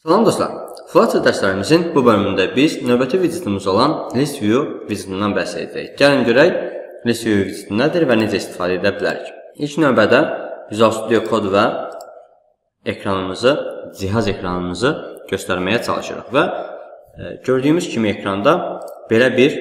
Salam dostlar. Flutter dərslərimizin bu bölümündə biz növbəti widgetimiz olan List View widgetindən bəhs edəcəyik. Gəlin görək List View widgeti nədir və necə istifadə edə bilərik. İlk növbədə Visual Studio Code və ekranımızı, cihaz ekranımızı göstərməyə çalışırıq və e, gördüyümüz kimi ekranda belə bir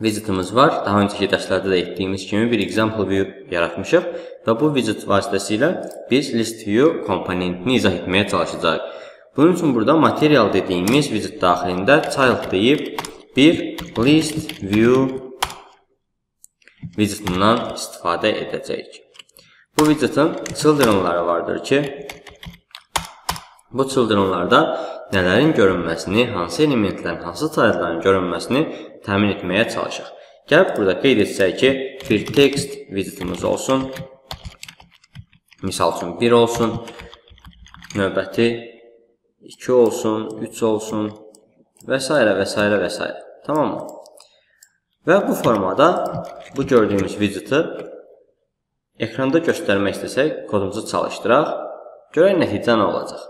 widgetimiz var. Daha öncəki dərslərdə də etdiyimiz kimi bir example view yaratmışıq və bu widget vasitəsilə biz List View komponentini izah etməyə çalışacağıq. Bunun üçün burada material dediyimiz widget daxilində child deyib bir list view widgetindən istifadə edəcəyik. Bu widgetin childrenları vardır ki, bu childrenlarda nələrin görünməsini, hansı elementlərin, hansı childların görünməsini təmin etməyə çalışaq. Gəlib burada qeyd etsək ki, bir text widgetimiz olsun. Misal üçün 1 olsun. Növbəti 2 olsun, 3 olsun və s. və s. və s. Tamam mı? Və bu formada bu gördüyümüz widgeti ekranda göstərmək istəsək, kodumuzu çalışdıraq. Görək nəticə nə olacaq.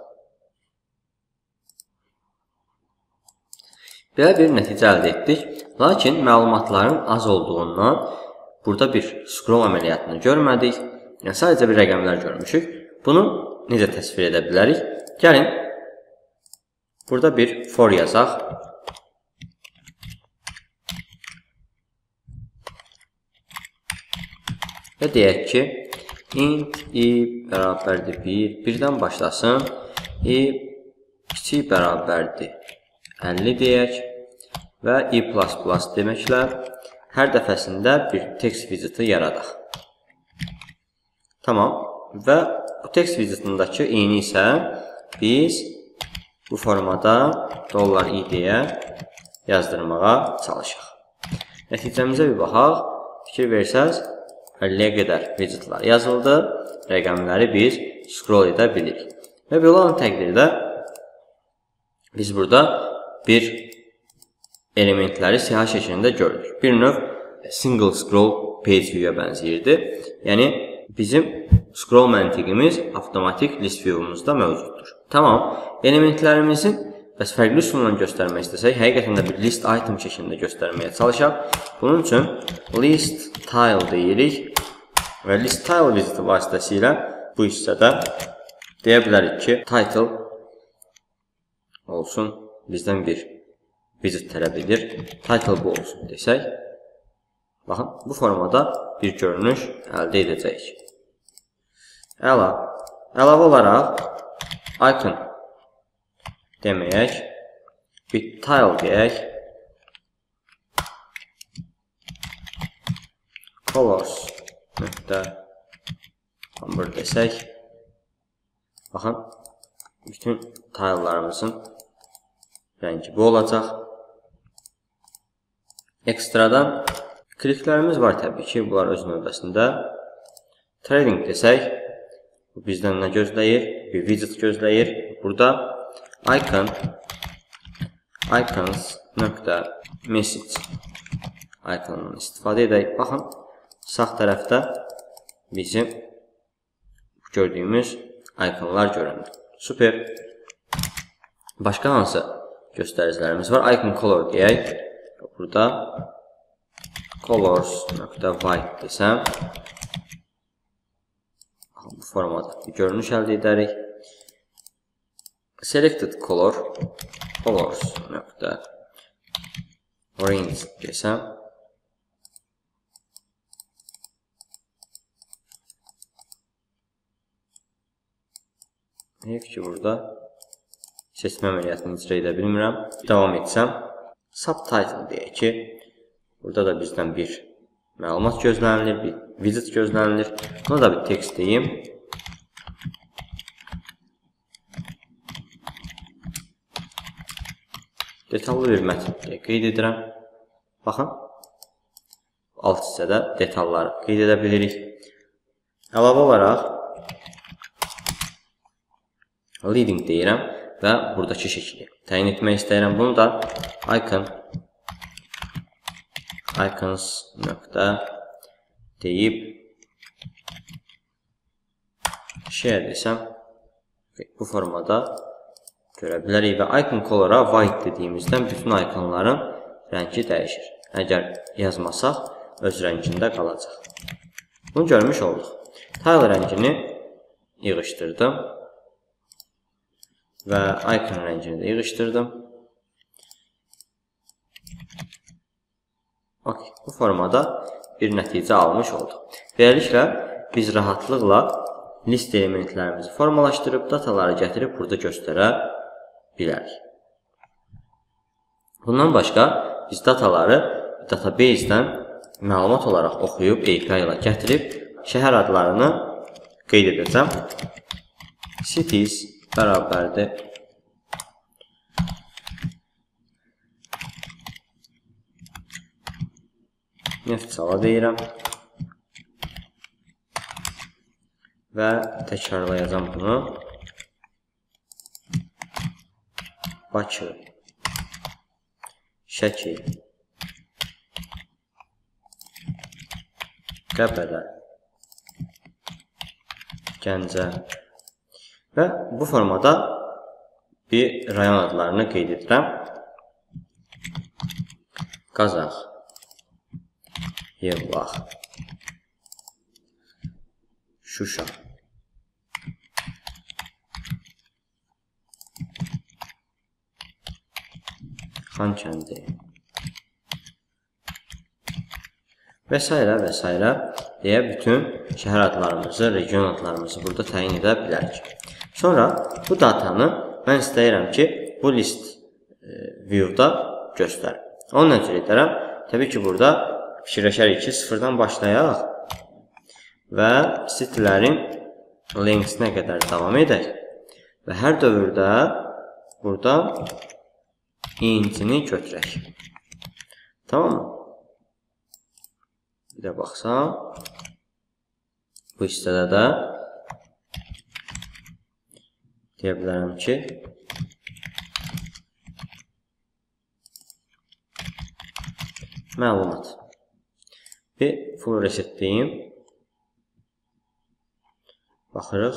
Belə bir nəticə əldə etdik. Lakin məlumatların az olduğundan burada bir scroll əməliyyatını görmədik. Yəni, sadəcə bir rəqəmlər görmüşük. Bunu necə təsvir edə bilərik? Gəlin, Burada bir for yazaq. Və deyək ki, int i bərabərdir 1, 1-dən başlasın. i kiçik bərabərdir 50 deyək və i++ deməklə hər dəfəsində bir text widgeti yaradaq. Tamam. Və bu text widgetindəki i-ni isə biz bu formada dollar id-yə yazdırmağa çalışaq. Nəticəmizə bir baxaq. Fikir versəz, 50-yə qədər widgetlar yazıldı. Rəqəmləri biz scroll edə bilirik. Və belə olan təqdirdə biz burada bir elementləri siyah şəklində görürük. Bir növ single scroll page view-ya bənzəyirdi. Yəni bizim scroll məntiqimiz avtomatik list view-umuzda mövcuddur. Tamam. Elementlərimizin bəs fərqli üsulla göstərmək istəsək, həqiqətən də bir list item şəklində göstərməyə çalışaq. Bunun üçün list tile deyirik və list tile viziti vasitəsilə bu hissədə deyə bilərik ki, title olsun bizdən bir vizit tələb edir. Title bu olsun desək, baxın, bu formada bir görünüş əldə edəcəyik. Əla. Əlavə olaraq icon deməyək, bir tile deyək, colors. Nöqtə number desək, baxın, bütün tilelarımızın rəngi bu olacaq. Ekstradan kliklərimiz var təbii ki, bunlar öz növbəsində. Trading desək, bizdən nə gözləyir? Bir widget gözləyir. Burada icon icons nöqtə message iconundan istifadə edək. Baxın, sağ tərəfdə bizim gördüyümüz ikonlar görünür. Super. Başqa hansı göstəricilərimiz var? Icon color deyək. Burada colors nöqtə white desəm bir görünüş əldə edərik. Selected color colors nöqtə orange desəm Heyf ki, burada seçmə əməliyyatını icra edə bilmirəm. Davam etsəm, subtitle deyək ki, burada da bizdən bir məlumat gözlənilir, bir widget gözlənilir. Buna da bir text deyim. Detallı bir mətn qeyd edirəm. Baxın, alt hissədə detalları qeyd edə bilirik. Əlavə olaraq leading deyirəm və buradakı şəkli təyin etmək istəyirəm. Bunu da icon icons nöqtə deyib share desəm bu formada görə bilərik və icon color-a white dediyimizdən bütün ikonların rəngi dəyişir. Əgər yazmasaq, öz rəngində qalacaq. Bunu görmüş olduq. Tile rəngini yığışdırdım və icon rəngini də yığışdırdım. Okay, bu formada bir nəticə almış olduq. Beləliklə, biz rahatlıqla list elementlərimizi formalaşdırıb, dataları gətirib burada göstərə bilərik. Bundan başqa, biz dataları database-dən məlumat olaraq oxuyub, API ilə gətirib, şəhər adlarını qeyd edəcəm. Cities bərabərdir neft sala deyirəm. Və təkrarlayacam bunu. Bakı, Şəki, Qəbələ, Gəncə və bu formada bir rayon adlarını qeyd edirəm. Qazax, Yevlax, Şuşa. Xankəndi və s. və s. deyə bütün şəhər adlarımızı, region adlarımızı burada təyin edə bilərik. Sonra bu datanı mən istəyirəm ki, bu list e, view-da göstər. Onun üçün edərəm. Təbii ki, burada fikirləşərik ki, sıfırdan başlayaq və sitlərin lengthsinə qədər davam edək və hər dövrdə burada incini götürək. Tamam mı? Bir də baxsam, bu hissədə də deyə bilərəm ki, məlumat. Bir full resetləyim. Baxırıq.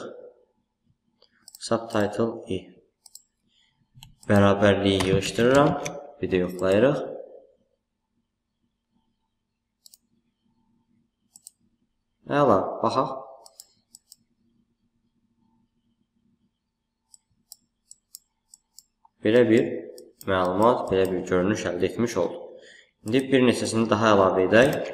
Subtitle i. Bərabərliyi yığışdırıram. Bir də yoxlayırıq. Əla, baxaq. Belə bir məlumat, belə bir görünüş əldə etmiş olduq. İndi bir neçəsini daha əlavə edək.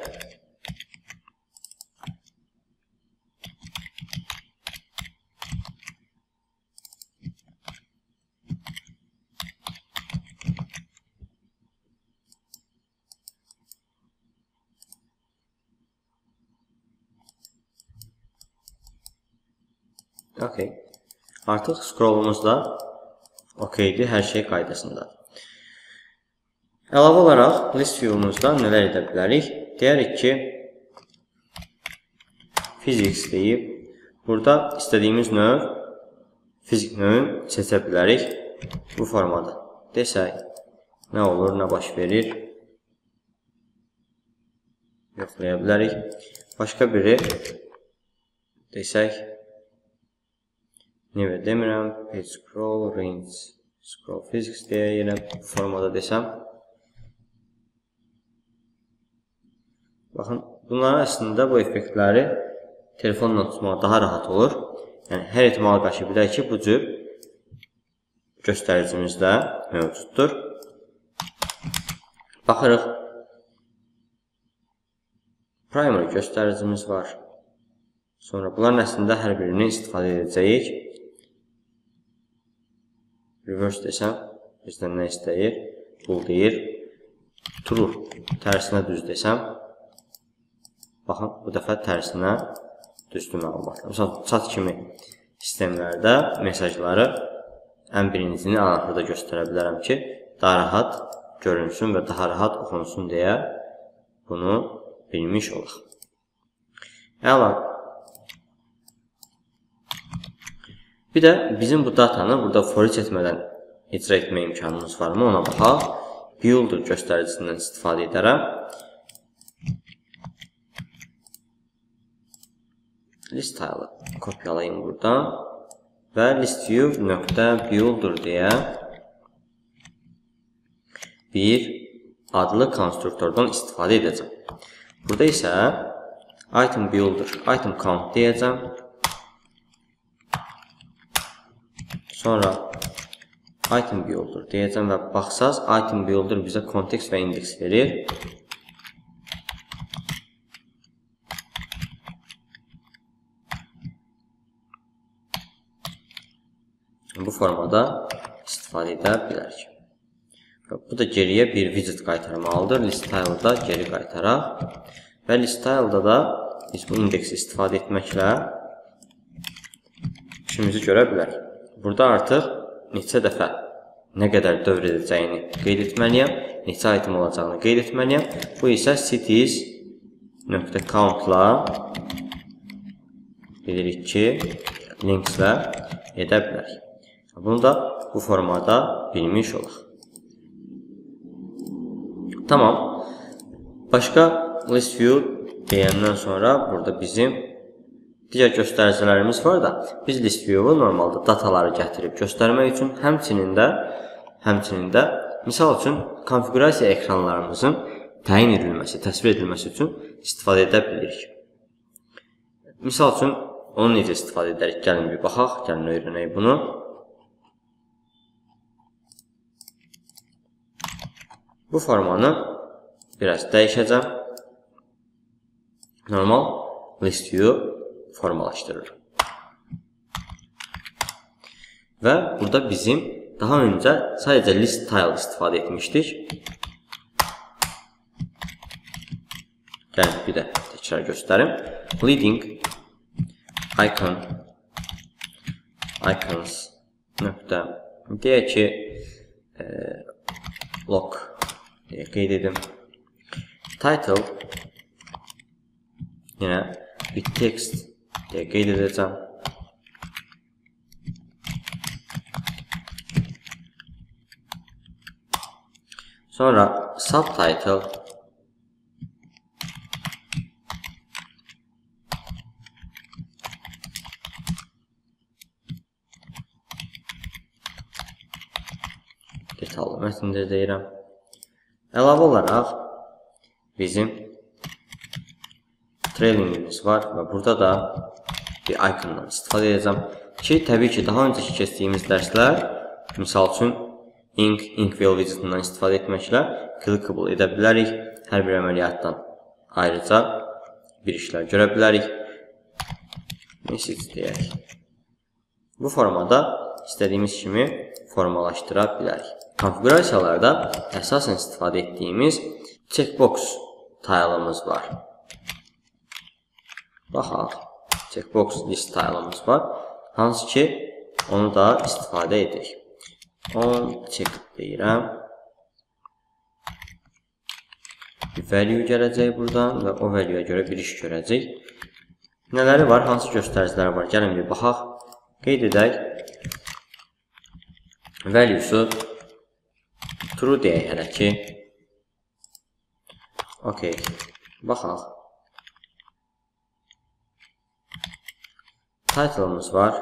Okay. Artıq scrollumuz da okeydir, hər şey qaydasındadır. Əlavə olaraq list view-muzda nələr edə bilərik? Deyərik ki, physics deyib, burada istədiyimiz növ, fizik növün seçə bilərik bu formada. Desək, nə olur, nə baş verir? Yoxlaya bilərik. Başqa biri desək, Nivə demirəm, page scroll, range, scroll physics deyə yenə formada desəm. Baxın, bunların əslində bu effektləri telefonla tutmaq daha rahat olur. Yəni, hər ehtimala qarşı bilək ki, bu cür göstəricimizdə mövcuddur. Baxırıq. Primary göstəricimiz var. Sonra bunların əslində hər birini istifadə edəcəyik. Reverse desəm, bizdən nə istəyir? Bull deyir. True, tərsinə düz desəm, baxın, bu dəfə tərsinə düzdür məlumatlar. Məsələn, chat kimi sistemlərdə mesajları ən birincini anaxırda göstərə bilərəm ki, daha rahat görünsün və daha rahat oxunsun deyə bunu bilmiş olaq. Əla. Bir də bizim bu datanı burada for each etmədən icra etmə imkanımız varmı ona baxaq. Builder göstəricisindən istifadə edərəm. List tile'ı kopyalayayım buradan. və listview.builder deyə bir adlı konstruktordan istifadə edəcəm. Burada isə item builder, item count deyəcəm. Sonra item builder deyəcəm və baxsaz item builder bizə kontekst və indeks verir. bu formada istifadə edə bilərik. Bu da geriyə bir widget qaytarmalıdır. List tile-da geri qaytaraq. Və list tile-da da biz bu indeksi istifadə etməklə işimizi görə bilərik. Burada artıq neçə dəfə nə qədər dövr edəcəyini qeyd etməliyəm, neçə item olacağını qeyd etməliyəm. Bu isə cities .count-la bilirik ki, linkslə edə bilərik. Bunu da bu formada bilmiş olaq. Tamam. Başqa list view deyəndən sonra burada bizim digər göstəricilərimiz var da, biz list view-u normalda dataları gətirib göstərmək üçün həmçinin də həmçinin də misal üçün konfigurasiya ekranlarımızın təyin edilməsi, təsvir edilməsi üçün istifadə edə bilirik. Misal üçün onu necə istifadə edərik? Gəlin bir baxaq, gəlin öyrənək bunu. Bu formanı biraz dəyişəcəm. Normal list view formalaşdırır. Və burada bizim daha öncə sadəcə list tile istifadə etmişdik. Gəlin bir də təkrar göstərim. Leading icon icons nöqtə deyək ki e, lock diye kaydedim. Title yine bir text diye kaydedeceğim. Sonra subtitle detallı mətndir deyirəm. Əlavə olaraq bizim trailingimiz var və burada da icondan istifadə edəcəm ki, təbii ki, daha öncəki keçdiyimiz dərslər, misal üçün ink, inkwell widgetindən istifadə etməklə clickable edə bilərik. Hər bir əməliyyatdan ayrıca bir işlər görə bilərik. Message deyək. Bu formada istədiyimiz kimi formalaşdıra bilərik. Konfigurasiyalarda əsasən istifadə etdiyimiz checkbox tayalımız var. Baxaq, checkbox list tayalımız var. Hansı ki, onu da istifadə edirik. On check deyirəm. Bir value gələcək buradan və o value-yə görə bir iş görəcək. Nələri var, hansı göstəricilər var? Gəlin bir baxaq. Qeyd edək. Value-su True deyək hələ ki. Okey. Baxaq. Title-ımız var.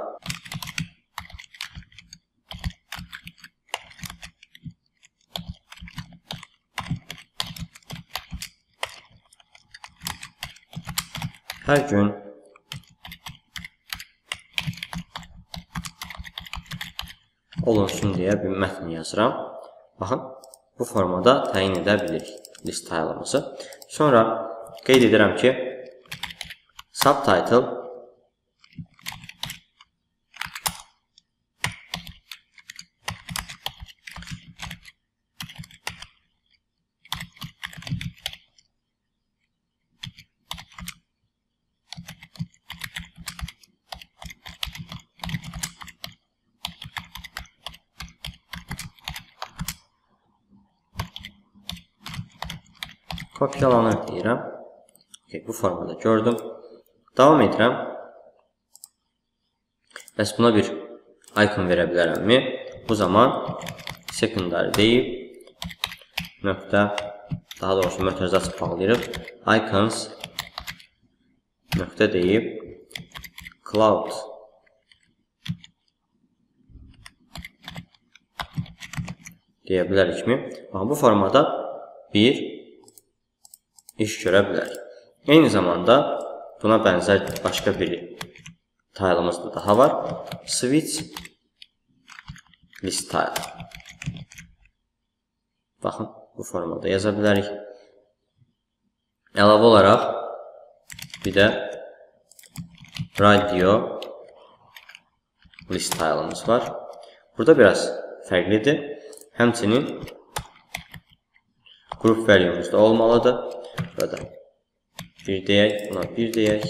Hər gün olunsun deyə bir mətn yazıram. Baxın, bu formada təyin edə bilirik list tayalımızı. Sonra qeyd edirəm ki, subtitle Kopyalanır deyirəm. Okay, bu formada gördüm. Davam edirəm. Bəs buna bir icon verə bilərəmmi? Bu zaman secondary deyib nöqtə daha doğrusu mötərizə sıfırlayırıq. Icons nöqtə deyib cloud deyə bilərikmi? Bax, bu formada bir iş görə bilərik. Eyni zamanda buna bənzər başqa bir taylımız da daha var. Switch list tile. Baxın, bu formada yaza bilərik. Əlavə olaraq bir də radio list tile'ımız var. Burada biraz fərqlidir. Həmçinin group value'muz da olmalıdır. Burada bir deyək, buna bir deyək,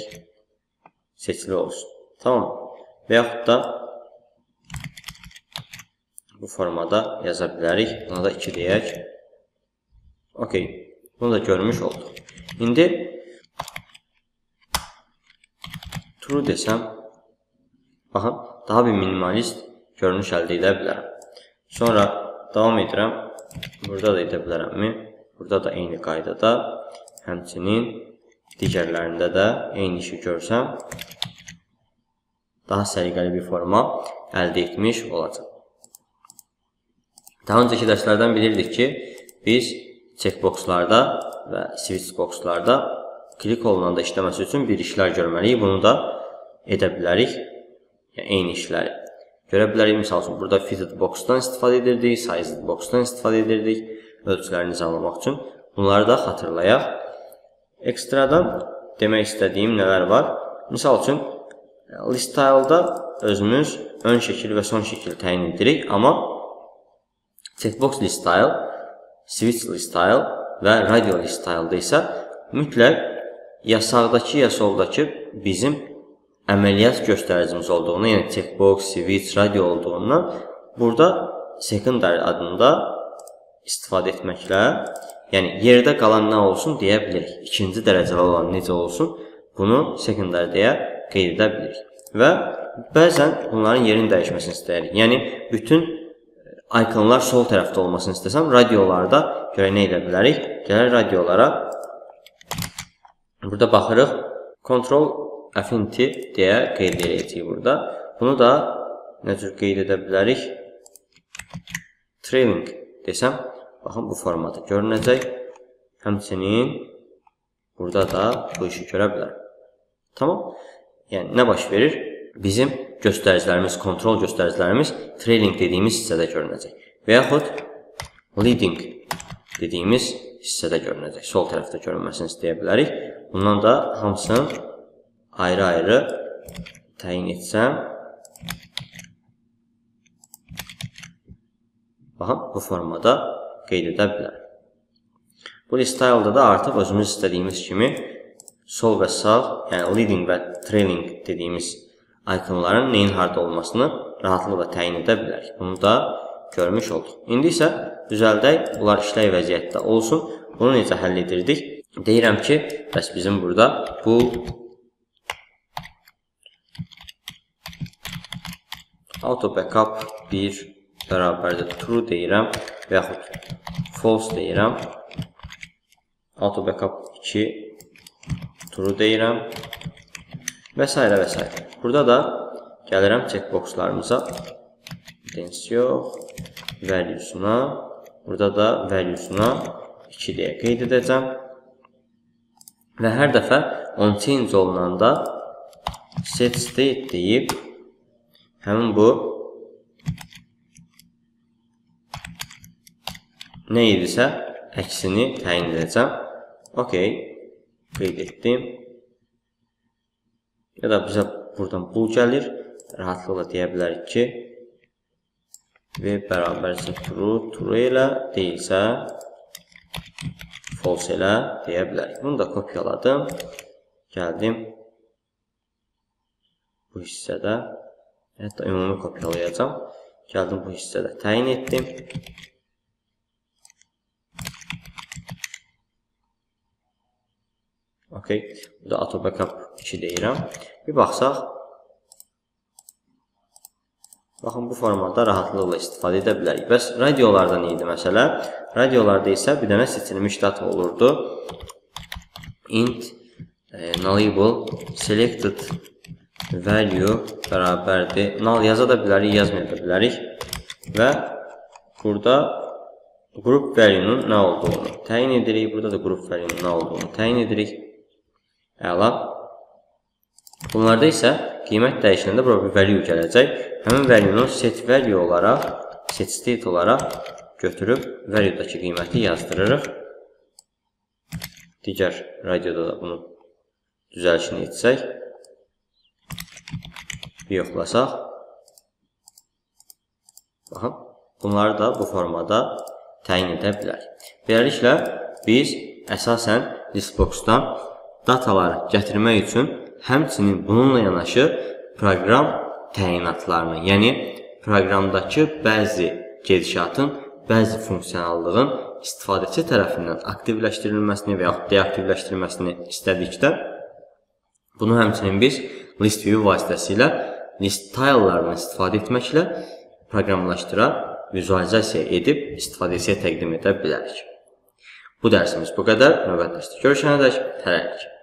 seçili olsun. Tamam. Və yaxud da bu formada yaza bilərik. Buna da 2 deyək. Okey. Bunu da görmüş olduq. İndi true desəm, baxın, daha bir minimalist görünüş əldə edə bilərəm. Sonra davam edirəm. Burada da edə bilərəmmi? Burada da eyni qaydada. Həmçinin digərlərində də eyni işi görsəm, daha səliqəli bir forma əldə etmiş olacaq. Daha öncəki dərslərdən bilirdik ki, biz checkboxlarda və switch boxlarda klik olunanda işləməsi üçün bir işlər görməliyik. Bunu da edə bilərik. Yəni, eyni işləri. Görə bilərik, misal üçün, burada fitted boxdan istifadə edirdik, sized boxdan istifadə edirdik, ölçüləri nizamlamaq üçün. Bunları da xatırlayaq. Ekstradan demək istədiyim nələr var? Misal üçün, list style-da özümüz ön şəkil və son şəkil təyin edirik, amma checkbox list style, switch list style və radio list style-da isə mütləq ya sağdakı ya soldakı bizim əməliyyat göstəricimiz olduğunu, yəni checkbox, switch, radio olduğundan burada secondary adında istifadə etməklə, yəni yerdə qalan nə olsun deyə bilirik. İkinci dərəcəli olan necə olsun, bunu secondary deyə qeyd edə bilirik. Və bəzən bunların yerini dəyişməsini istəyirik. Yəni bütün ikonlar sol tərəfdə olmasını istəsəm, radiolarda görə nə edə bilərik? Gələr radiolara burada baxırıq. Control Affinity deyə qeyd edəcəyik burada. Bunu da nə cür qeyd edə bilərik? Trailing desəm, baxın bu formada görünəcək. Həmçinin burada da bu işi görə bilər. Tamam. Yəni nə baş verir? Bizim göstəricilərimiz, kontrol göstəricilərimiz trailing dediyimiz hissədə görünəcək. Və yaxud leading dediyimiz hissədə görünəcək. Sol tərəfdə görünməsini istəyə bilərik. Bundan da hamısını ayrı-ayrı təyin etsəm, baxın, bu formada qeyd edə bilər. Bu style-da da artıq özümüz istədiyimiz kimi sol və sağ, yəni leading və trailing dediyimiz ikonların neyin harda olmasını rahatlıqla təyin edə bilərik. Bunu da görmüş olduq. İndi isə düzəldək, bunlar işləy vəziyyətdə olsun. Bunu necə həll edirdik? Deyirəm ki, bəs bizim burada bu auto backup 1 bərabərdir true deyirəm və yaxud false deyirəm. Auto backup 2 true deyirəm və s. və s. Burada da gəlirəm checkboxlarımıza. Dens yox, valuesuna, burada da valuesuna 2 deyə qeyd edəcəm. Və hər dəfə on change olunanda set state deyib həmin bu nə idisə əksini təyin edəcəm. OK, qeyd etdim. Ya da bizə buradan bul gəlir. Rahatlıqla deyə bilərik ki, v bərabərsə true, true ilə deyilsə false elə deyə bilərik. Bunu da kopyaladım. Gəldim bu hissədə. Hətta ümumi kopyalayacam. Gəldim bu hissədə təyin etdim. Okay. Bu da auto backup 2 deyirəm. Bir baxsaq. Baxın, bu formada rahatlıqla istifadə edə bilərik. Bəs radiolarda nə idi məsələ? Radiolarda isə bir dənə seçilmiş data olurdu. int e, nullable selected value bərabərdir. Null yaza da bilərik, yazmaya da bilərik. Və burada Group value-nun nə olduğunu təyin edirik. Burada da group value-nun nə olduğunu təyin edirik. Əla. Bunlarda isə qiymət dəyişəndə bura bir value gələcək. Həmin value-nu set value olaraq, set state olaraq götürüb value-dakı qiyməti yazdırırıq. Digər radioda da bunu düzəlişini etsək, yoxlasaq, baxın, bunları da bu formada təyin edə bilərik. Beləliklə, biz əsasən listbox-dan dataları gətirmək üçün həmçinin bununla yanaşı proqram təyinatlarını, yəni proqramdakı bəzi gedişatın, bəzi funksionallığın istifadəçi tərəfindən aktivləşdirilməsini və yaxud deaktivləşdirilməsini istədikdə, bunu həmçinin biz list view vasitəsilə list tilelarını istifadə etməklə proqramlaşdıra, vizualizasiya edib istifadəçiyə təqdim edə bilərik. Bu dərsimiz bu qədər. Növbəti dərsdə görüşənədək tələrik.